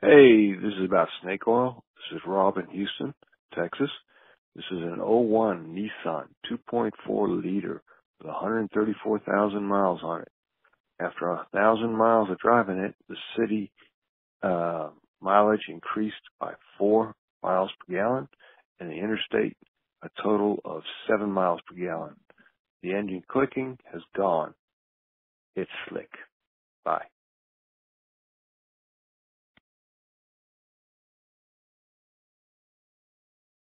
Hey, this is about snake oil. This is Rob in Houston, Texas. This is an 01 Nissan 2.4 liter with 134,000 miles on it. After a thousand miles of driving it, the city uh, mileage increased by four miles per gallon, and the interstate a total of seven miles per gallon. The engine clicking has gone. It's slick.